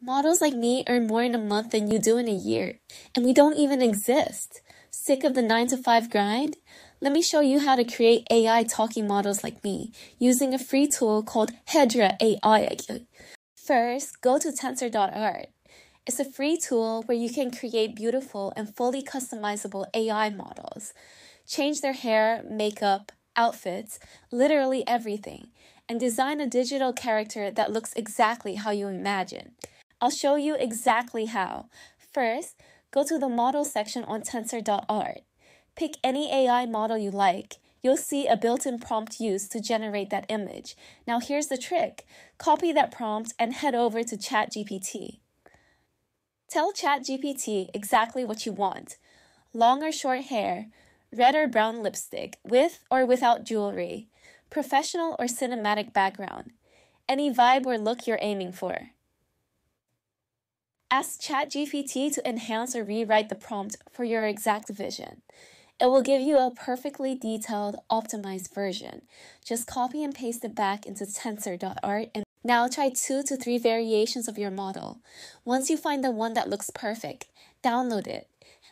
Models like me earn more in a month than you do in a year, and we don't even exist. Sick of the 9 to 5 grind? Let me show you how to create AI talking models like me using a free tool called Hedra AI. First, go to tensor.art. It's a free tool where you can create beautiful and fully customizable AI models. Change their hair, makeup, outfits, literally everything, and design a digital character that looks exactly how you imagine. I'll show you exactly how. First, go to the model section on tensor.art. Pick any AI model you like. You'll see a built-in prompt used to generate that image. Now here's the trick. Copy that prompt and head over to ChatGPT. Tell ChatGPT exactly what you want. Long or short hair, red or brown lipstick, with or without jewelry, professional or cinematic background, any vibe or look you're aiming for. Ask ChatGPT to enhance or rewrite the prompt for your exact vision. It will give you a perfectly detailed, optimized version. Just copy and paste it back into tensor.art and now try two to three variations of your model. Once you find the one that looks perfect, download it.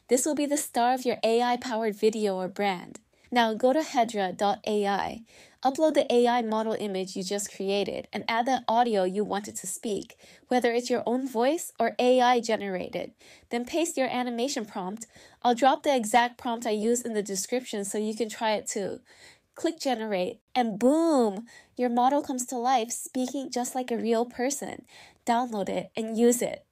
This will be the star of your AI powered video or brand. Now go to hedra.ai, upload the AI model image you just created, and add the audio you want it to speak, whether it's your own voice or AI generated. Then paste your animation prompt. I'll drop the exact prompt I used in the description so you can try it too. Click generate, and boom! Your model comes to life speaking just like a real person. Download it and use it.